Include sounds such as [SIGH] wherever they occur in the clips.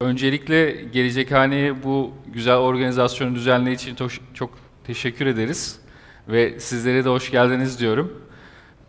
Öncelikle Gelecekhane'ye bu güzel organizasyonu düzenleyici için çok teşekkür ederiz. Ve sizlere de hoş geldiniz diyorum.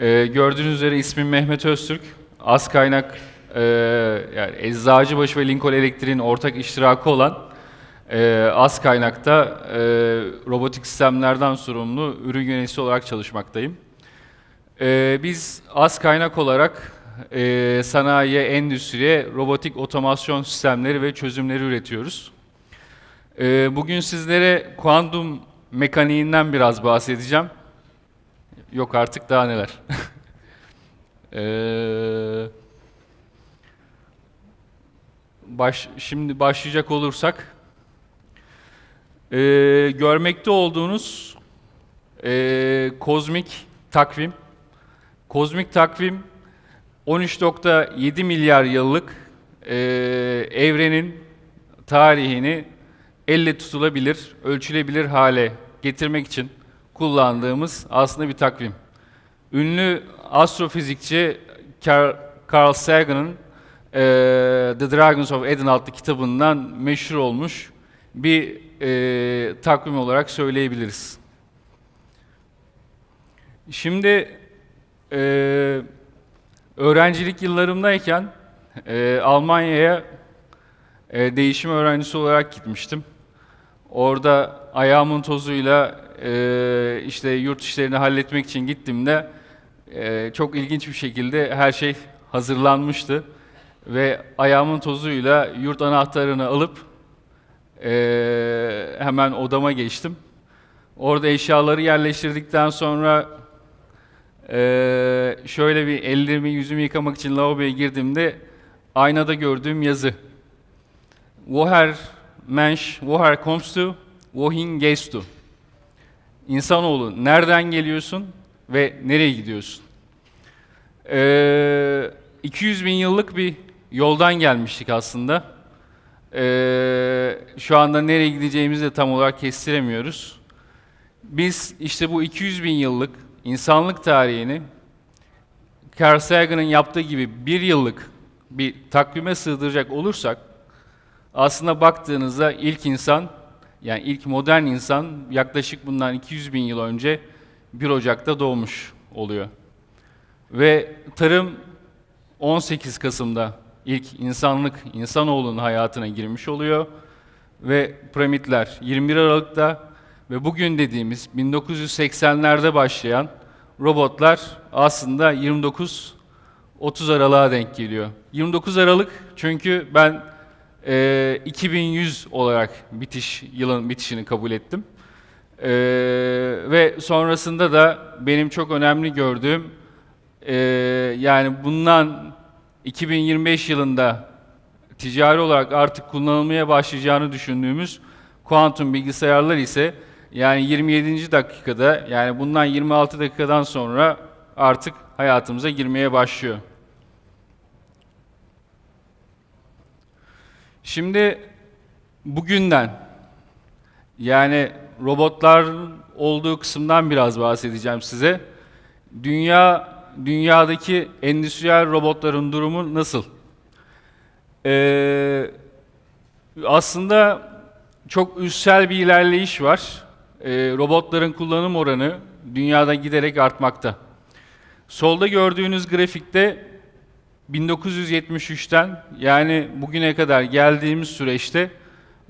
Ee, gördüğünüz üzere ismim Mehmet Öztürk. Az kaynak, e, yani Eczacıbaşı ve Lincoln Elektrik'in ortak iştirakı olan e, az kaynakta e, robotik sistemlerden sorumlu ürün yöneticisi olarak çalışmaktayım. E, biz az kaynak olarak e, sanayiye, endüstriye robotik otomasyon sistemleri ve çözümleri üretiyoruz. E, bugün sizlere kuantum mekaniğinden biraz bahsedeceğim. Yok artık daha neler. Eee [LAUGHS] baş, şimdi başlayacak olursak, e, görmekte olduğunuz e, kozmik takvim, kozmik takvim 13.7 milyar yıllık e, evrenin tarihini elle tutulabilir, ölçülebilir hale getirmek için kullandığımız aslında bir takvim. Ünlü astrofizikçi Carl, Sagan'ın e, The Dragons of Eden adlı kitabından meşhur olmuş bir e, takvim olarak söyleyebiliriz. Şimdi e, öğrencilik yıllarımdayken e, Almanya'ya e, değişim öğrencisi olarak gitmiştim. Orada ayağımın tozuyla e, işte yurt işlerini halletmek için gittiğimde e, çok ilginç bir şekilde her şey hazırlanmıştı ve ayağımın tozuyla yurt anahtarını alıp e, hemen odama geçtim. Orada eşyaları yerleştirdikten sonra e, şöyle bir ellerimi yüzümü yıkamak için lavaboya girdiğimde aynada gördüğüm yazı. Woher Mensch, woher kommst du, wohin gehst du? İnsanoğlu nereden geliyorsun ve nereye gidiyorsun? Ee, 200 bin yıllık bir yoldan gelmiştik aslında. Ee, şu anda nereye gideceğimizi de tam olarak kestiremiyoruz. Biz işte bu 200 bin yıllık insanlık tarihini Carl Sagan'ın yaptığı gibi bir yıllık bir takvime sığdıracak olursak aslında baktığınızda ilk insan yani ilk modern insan yaklaşık bundan 200 bin yıl önce 1 Ocak'ta doğmuş oluyor. Ve tarım 18 Kasım'da ilk insanlık, insanoğlunun hayatına girmiş oluyor. Ve piramitler 21 Aralık'ta ve bugün dediğimiz 1980'lerde başlayan robotlar aslında 29 30 Aralık'a denk geliyor. 29 Aralık çünkü ben e, 2100 olarak bitiş yılın bitişini kabul ettim. E, ve sonrasında da benim çok önemli gördüğüm e, yani bundan 2025 yılında ticari olarak artık kullanılmaya başlayacağını düşündüğümüz kuantum bilgisayarlar ise yani 27. dakikada yani bundan 26 dakikadan sonra artık hayatımıza girmeye başlıyor. Şimdi bugünden yani robotların olduğu kısımdan biraz bahsedeceğim size. Dünya dünyadaki endüstriyel robotların durumu nasıl? Ee, aslında çok üstsel bir ilerleyiş var. Ee, robotların kullanım oranı dünyada giderek artmakta. Solda gördüğünüz grafikte 1973'ten yani bugüne kadar geldiğimiz süreçte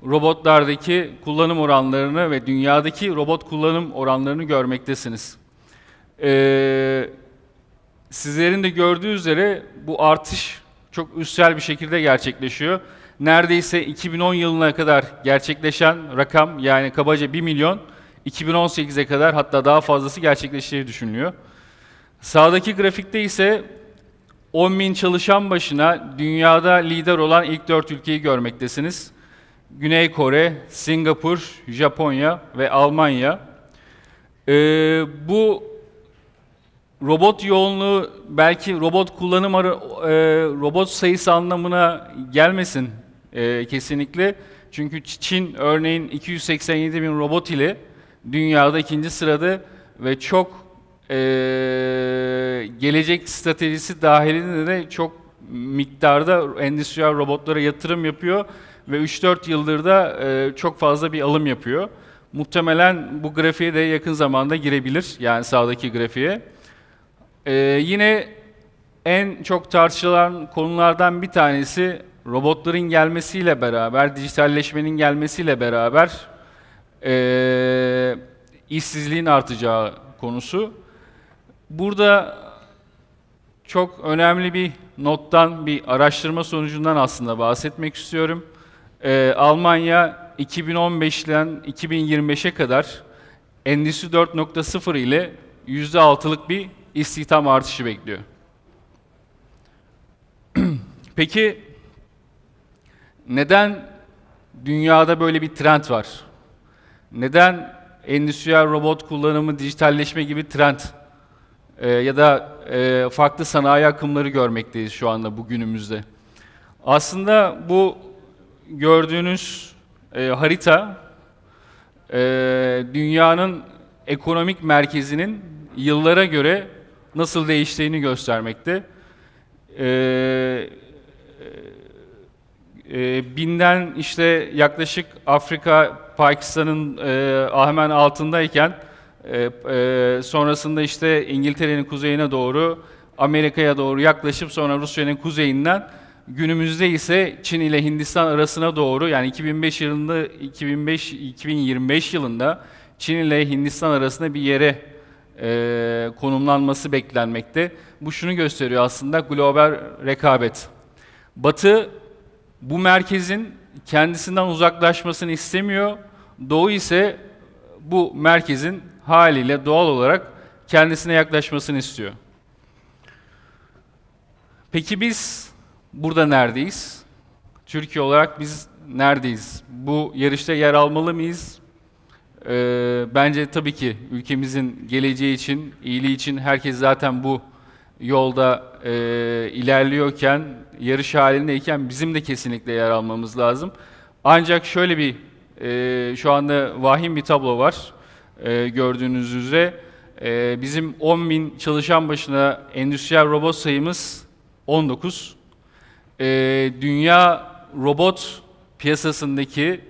robotlardaki kullanım oranlarını ve dünyadaki robot kullanım oranlarını görmektesiniz. Ee, sizlerin de gördüğü üzere bu artış çok üstsel bir şekilde gerçekleşiyor. Neredeyse 2010 yılına kadar gerçekleşen rakam yani kabaca 1 milyon 2018'e kadar hatta daha fazlası gerçekleştiği düşünülüyor. Sağdaki grafikte ise 10 bin çalışan başına dünyada lider olan ilk 4 ülkeyi görmektesiniz. Güney Kore, Singapur, Japonya ve Almanya. Ee, bu robot yoğunluğu belki robot kullanım arı, e, robot sayısı anlamına gelmesin e, kesinlikle. Çünkü Çin örneğin 287 bin robot ile dünyada ikinci sırada ve çok e, gelecek stratejisi dahilinde de çok miktarda endüstriyel robotlara yatırım yapıyor ve 3-4 yıldır da e, çok fazla bir alım yapıyor. Muhtemelen bu grafiğe de yakın zamanda girebilir, yani sağdaki grafiğe. E, yine en çok tartışılan konulardan bir tanesi robotların gelmesiyle beraber, dijitalleşmenin gelmesiyle beraber e, işsizliğin artacağı konusu. Burada çok önemli bir nottan, bir araştırma sonucundan aslında bahsetmek istiyorum. Ee, Almanya 2015'ten 2025'e kadar Endüstri 4.0 ile %6'lık bir istihdam artışı bekliyor. [CLEARS THROAT] Peki neden dünyada böyle bir trend var? Neden endüstriyel robot kullanımı, dijitalleşme gibi trend e, ya da e, farklı sanayi akımları görmekteyiz şu anda bugünümüzde. Aslında bu gördüğünüz e, harita e, dünyanın ekonomik merkezinin yıllara göre nasıl değiştiğini göstermekte. E, e, binden işte yaklaşık Afrika, Pakistan'ın e, hemen altındayken e, e, sonrasında işte İngiltere'nin kuzeyine doğru, Amerika'ya doğru yaklaşıp sonra Rusya'nın kuzeyinden günümüzde ise Çin ile Hindistan arasına doğru yani 2005 yılında 2005 2025 yılında Çin ile Hindistan arasında bir yere e, konumlanması beklenmekte. Bu şunu gösteriyor aslında global rekabet. Batı bu merkezin kendisinden uzaklaşmasını istemiyor. Doğu ise bu merkezin haliyle doğal olarak kendisine yaklaşmasını istiyor. Peki biz burada neredeyiz? Türkiye olarak biz neredeyiz? Bu yarışta yer almalı mıyız? Ee, bence tabii ki ülkemizin geleceği için, iyiliği için herkes zaten bu yolda e, ilerliyorken, yarış halindeyken bizim de kesinlikle yer almamız lazım. Ancak şöyle bir, e, şu anda vahim bir tablo var e, gördüğünüz üzere. E, bizim 10 bin çalışan başına endüstriyel robot sayımız 19. E, dünya robot piyasasındaki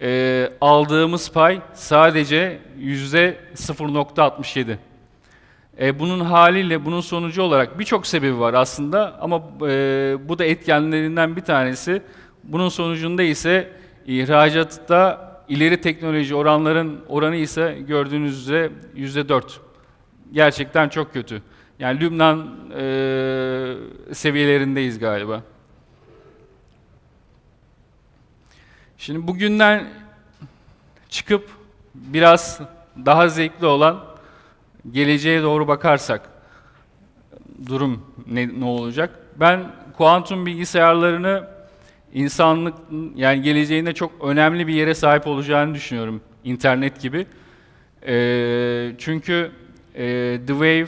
e, aldığımız pay sadece yüzde 0.67. E, bunun haliyle, bunun sonucu olarak birçok sebebi var aslında ama e, bu da etkenlerinden bir tanesi. Bunun sonucunda ise ihracatta ileri teknoloji oranların oranı ise gördüğünüz üzere yüzde dört. Gerçekten çok kötü. Yani Lübnan e, seviyelerindeyiz galiba. Şimdi bugünden çıkıp biraz daha zevkli olan geleceğe doğru bakarsak durum ne, ne olacak? Ben kuantum bilgisayarlarını insanlık yani geleceğinde çok önemli bir yere sahip olacağını düşünüyorum internet gibi. E, çünkü e, The Wave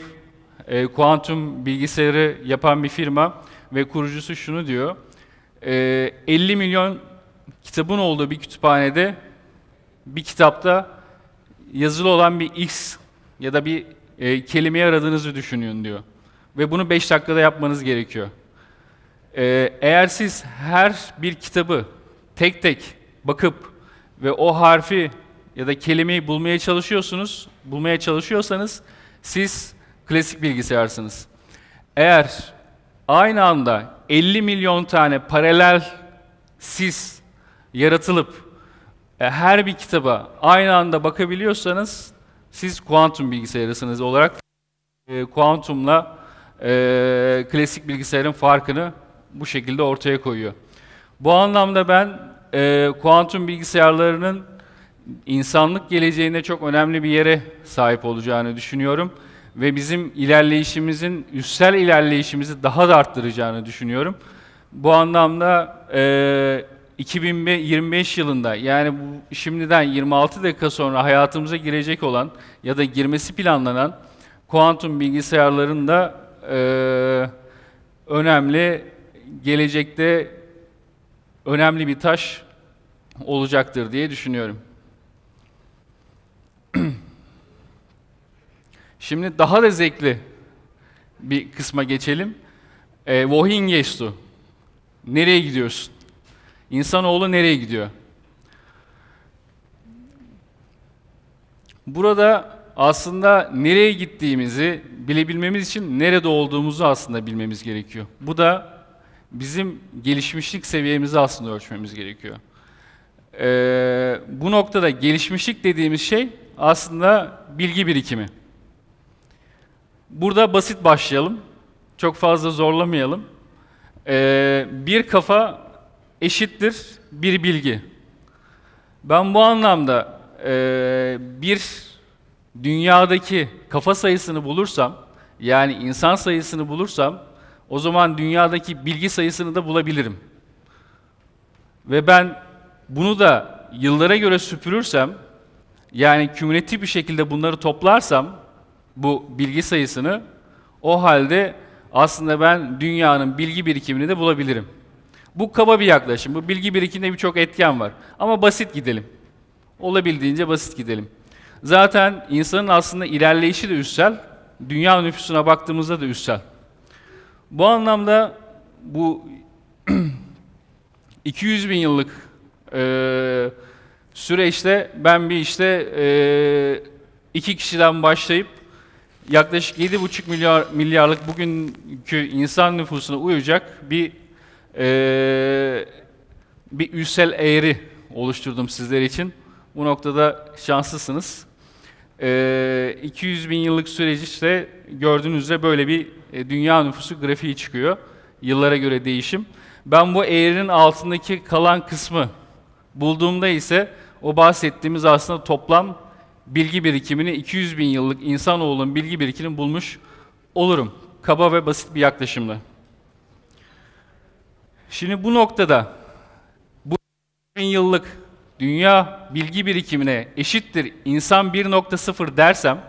e, kuantum bilgisayarı yapan bir firma ve kurucusu şunu diyor. E, 50 milyon kitabın olduğu bir kütüphanede bir kitapta yazılı olan bir X ya da bir e, kelimeyi aradığınızı düşünün diyor. Ve bunu 5 dakikada yapmanız gerekiyor. Ee, eğer siz her bir kitabı tek tek bakıp ve o harfi ya da kelimeyi bulmaya çalışıyorsunuz, bulmaya çalışıyorsanız siz klasik bilgisayarsınız. Eğer aynı anda 50 milyon tane paralel siz yaratılıp e, her bir kitaba aynı anda bakabiliyorsanız siz kuantum bilgisayarısınız olarak e, kuantumla e, klasik bilgisayarın farkını bu şekilde ortaya koyuyor. Bu anlamda ben e, kuantum bilgisayarlarının insanlık geleceğinde çok önemli bir yere sahip olacağını düşünüyorum ve bizim ilerleyişimizin, üstsel ilerleyişimizi daha da arttıracağını düşünüyorum. Bu anlamda e, 2025 yılında yani bu şimdiden 26 dakika sonra hayatımıza girecek olan ya da girmesi planlanan kuantum bilgisayarların da e, önemli gelecekte önemli bir taş olacaktır diye düşünüyorum. [CLEARS THROAT] Şimdi daha da zevkli bir kısma geçelim. E, wohin gehst du? Nereye gidiyorsun? İnsanoğlu nereye gidiyor? Burada aslında nereye gittiğimizi bilebilmemiz için nerede olduğumuzu aslında bilmemiz gerekiyor. Bu da bizim gelişmişlik seviyemizi aslında ölçmemiz gerekiyor. Ee, bu noktada gelişmişlik dediğimiz şey aslında bilgi birikimi. Burada basit başlayalım. Çok fazla zorlamayalım. Ee, bir kafa eşittir bir bilgi. Ben bu anlamda e, bir dünyadaki kafa sayısını bulursam, yani insan sayısını bulursam, o zaman dünyadaki bilgi sayısını da bulabilirim. Ve ben bunu da yıllara göre süpürürsem, yani kümülatif bir şekilde bunları toplarsam, bu bilgi sayısını, o halde aslında ben dünyanın bilgi birikimini de bulabilirim. Bu kaba bir yaklaşım. Bu bilgi birikiminde birçok etken var. Ama basit gidelim. Olabildiğince basit gidelim. Zaten insanın aslında ilerleyişi de üstsel, dünya nüfusuna baktığımızda da üstsel. Bu anlamda bu [CLEARS THROAT] 200 bin yıllık e, süreçte ben bir işte e, iki kişiden başlayıp yaklaşık 7,5 milyar milyarlık bugünkü insan nüfusuna uyacak bir e, bir üstsel eğri oluşturdum sizler için. Bu noktada şanslısınız. E, 200 bin yıllık süreç işte gördüğünüz üzere böyle bir e, dünya nüfusu grafiği çıkıyor. Yıllara göre değişim. Ben bu eğrinin altındaki kalan kısmı bulduğumda ise o bahsettiğimiz aslında toplam bilgi birikimini 200 bin yıllık insanoğlunun bilgi birikimini bulmuş olurum. Kaba ve basit bir yaklaşımla. Şimdi bu noktada bu yıllık dünya bilgi birikimine eşittir insan 1.0 dersem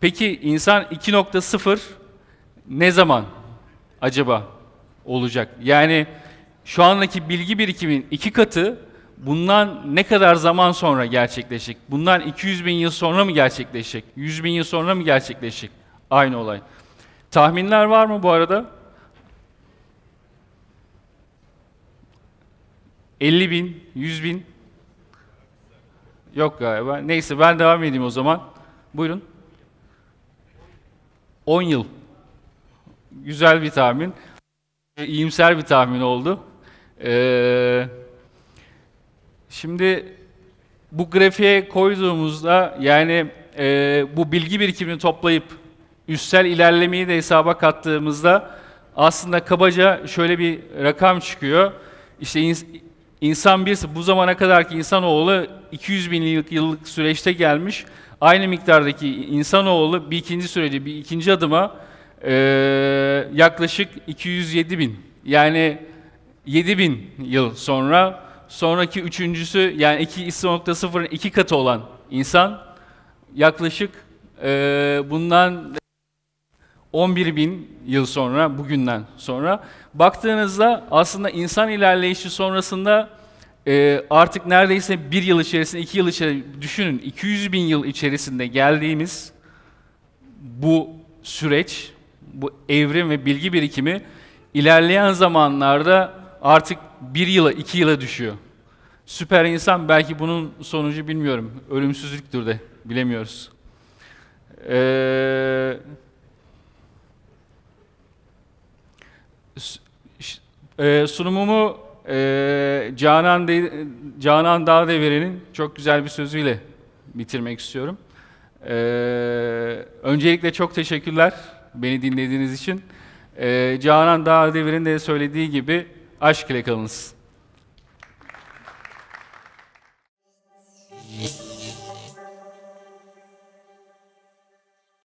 peki insan 2.0 ne zaman acaba olacak? Yani şu andaki bilgi birikimin iki katı bundan ne kadar zaman sonra gerçekleşecek? Bundan 200 bin yıl sonra mı gerçekleşecek? 100 bin yıl sonra mı gerçekleşecek? Aynı olay. Tahminler var mı bu arada? 50 bin, 100 bin? Yok galiba. Neyse ben devam edeyim o zaman. Buyurun. 10 yıl. Güzel bir tahmin. İyimser bir tahmin oldu. Ee, şimdi bu grafiğe koyduğumuzda yani e, bu bilgi birikimini toplayıp üstsel ilerlemeyi de hesaba kattığımızda aslında kabaca şöyle bir rakam çıkıyor. İşte insan birisi bu zamana kadarki insanoğlu 200 bin yıllık, süreçte gelmiş. Aynı miktardaki insanoğlu bir ikinci sürece, bir ikinci adıma e, yaklaşık 207 bin. Yani 7 bin yıl sonra sonraki üçüncüsü yani 2 nokta iki katı olan insan yaklaşık e, bundan 11 bin yıl sonra, bugünden sonra baktığınızda aslında insan ilerleyişi sonrasında e, artık neredeyse bir yıl içerisinde, iki yıl içerisinde düşünün 200 bin yıl içerisinde geldiğimiz bu süreç, bu evrim ve bilgi birikimi ilerleyen zamanlarda artık bir yıla, iki yıla düşüyor. Süper insan belki bunun sonucu bilmiyorum. Ölümsüzlüktür de bilemiyoruz. Ee, e, sunumumu e, Canan, De, Canan Dağdeviren'in çok güzel bir sözüyle bitirmek istiyorum. E, öncelikle çok teşekkürler beni dinlediğiniz için. E, Canan Dağdeviren'in de söylediği gibi aşk ile kalınız.